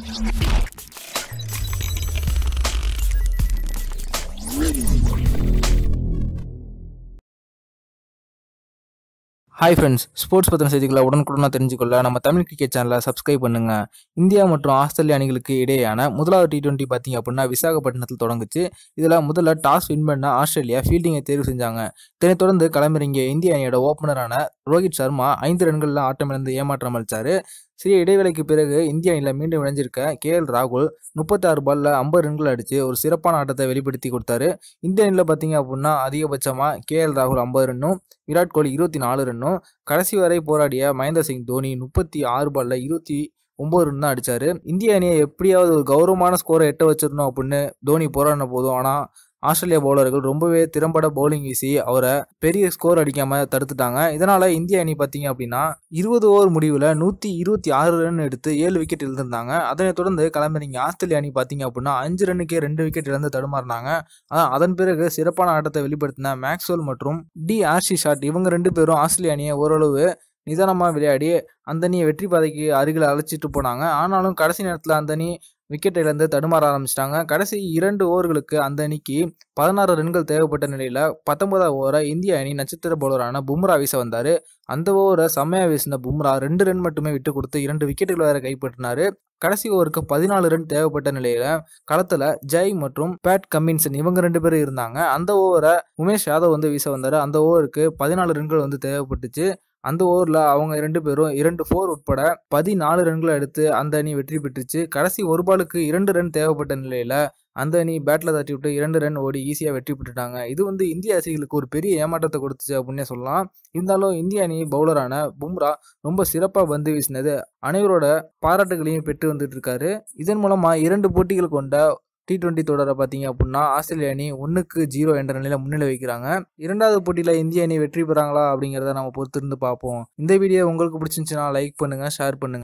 Hi friends sports பற்றின செய்திகளை உடனுக்குடனாக தெரிஞ்சுக்கொள்ள நம்ம தமிழ் கிரிக்கெட் சேனலை சப்ஸ்கிரைப் பண்ணுங்க. இந்தியா மற்றும் ஆஸ்திரேலிய அணிகளுக்கு இடையேயான முதலாவது டி டுவெண்ட்டி பார்த்தீங்க அப்படின்னா விசாகப்பட்டினத்தில் தொடங்குச்சு. இதில் முதல்ல டாஸ் வின் பண்ண ஆஸ்திரேலியா ஃபீல்டிங்கை தேர்வு செஞ்சாங்க. இதனைத் தொடர்ந்து களமிறங்கிய இந்திய அணியோட ஓப்பனரான ரோஹித் சர்மா ஐந்து ரன்களில் ஆட்டமிழந்து ஏமாற்றம் அளித்தார் சிறிய இடைவேளைக்கு பிறகு இந்திய அணியில் மீண்டும் இணைஞ்சிருக்க கே எல் ராகுல் முப்பத்தாறு பாலில் ஐம்பது ரன்கள் அடித்து ஒரு சிறப்பான ஆட்டத்தை வெளிப்படுத்தி கொடுத்தாரு. இந்திய அணியில் பார்த்தீங்க அப்படின்னா அதிகபட்சமாக கே எல் ராகுல் ஐம்பது ரன்னும் விராட் கோலி இருபத்தி நாலு ரன்னும் கடைசி வரை போராடிய மகேந்திர சிங் தோனி முப்பத்தி ஆறு பாலில் இருபத்தி ஒம்பது ரன் தான் அடித்தார் இந்திய அணியை எப்படியாவது ஒரு கௌரவமான ஸ்கோரை எட்ட வச்சிடணும் அப்படின்னு தோனி போராடின போதும் ஆனால் ஆஸ்திரேலியா பவுலர்கள் ரொம்பவே திறம்பட பவுலிங் வீசி அவரை பெரிய ஸ்கோர் அடிக்காம தடுத்துட்டாங்க. இதனால இந்திய அணி பார்த்தீங்க அப்படின்னா இருபது ஓவர் முடிவில் நூற்றி இருபத்தி ஆறு ரன் எடுத்து ஏழு விக்கெட் இழந்திருந்தாங்க. அதனைத் தொடர்ந்து கிளம்பினீங்க. ஆஸ்திரேலிய அணி பார்த்தீங்க அப்படின்னா அஞ்சு ரன்னுக்கே ரெண்டு விக்கெட் இழந்து தடுமாறினாங்க. ஆனால் அதன் பிறகு சிறப்பான ஆட்டத்தை வெளிப்படுத்தின மேக்ஸ்வெல் மற்றும் டி ஆர்சி ஷாட் இவங்க ரெண்டு பேரும் ஆஸ்திரேலிய அணியை ஓரளவு நிதானமாக விளையாடி அந்த அணியை வெற்றி பாதைக்கு அருகில் அழைச்சிட்டு போனாங்க. ஆனாலும் கடைசி நேரத்தில் அந்த அணி விக்கெட் இழந்து தடுமாற ஆரம்பிச்சிட்டாங்க. கடைசி இரண்டு ஓவர்களுக்கு அந்த அணிக்கு பதினாறு ரன்கள் தேவைப்பட்ட நிலையில் பத்தொன்பதாவது ஓவரை இந்திய அணி நட்சத்திர பவுலரான பும்ரா வீச வந்தார். அந்த ஓவரை செம்மையாக வீசின பும்ரா ரெண்டு ரன் மட்டுமே விட்டு கொடுத்து இரண்டு விக்கெட்டுகள் வேற கைப்பற்றினார். கடைசி ஓவருக்கு பதினாலு ரன் தேவைப்பட்ட நிலையில களத்துல ஜெய் மற்றும் பேட் கம்மின்சன் இவங்க ரெண்டு பேரும் இருந்தாங்க. அந்த ஓவரை உமேஷ் யாதவ் வந்து வீச வந்தாரு. அந்த ஓவருக்கு பதினாலு ரன்கள் வந்து தேவைப்பட்டுச்சு. அந்த ஓவரில் அவங்க ரெண்டு பேரும் இரண்டு ஃபோர் உட்பட பதினாலு ரன்களை எடுத்து அந்த அணி வெற்றி பெற்றுச்சு. கடைசி ஒரு பாலுக்கு இரண்டு ரன் தேவைப்பட்ட நிலையில் அந்த அணி பேட்டில் தட்டி விட்டு இரண்டு ரன் ஓடி ஈஸியாக வெற்றி பெற்றுட்டாங்க. இது வந்து இந்திய அரசிகளுக்கு ஒரு பெரிய ஏமாற்றத்தை கொடுத்துச்சு அப்படின்னே சொல்லலாம். இருந்தாலும் இந்திய அணி பவுலரான பும்ரா ரொம்ப சிறப்பாக வந்து வீசினது. அனைவரோட பாராட்டுகளையும் பெற்று வந்துட்டு இருக்காரு. இதன் மூலமாக இரண்டு போட்டிகள் கொண்ட டி டுவெண்ட்டி தொடரை பார்த்தீங்க அப்படின்னா ஆஸ்திரேலிய அணி ஒன்றுக்கு ஜீரோ என்ற நிலையில் முன்னிலை வைக்கிறாங்க. இரண்டாவது போட்டியில் இந்திய அணி வெற்றி பெறாங்களா அப்படிங்கிறத நம்ம பொறுத்திருந்து பார்ப்போம். இந்த வீடியோ உங்களுக்கு பிடிச்சிருந்துச்சுன்னா லைக் பண்ணுங்கள் ஷேர் பண்ணுங்கள்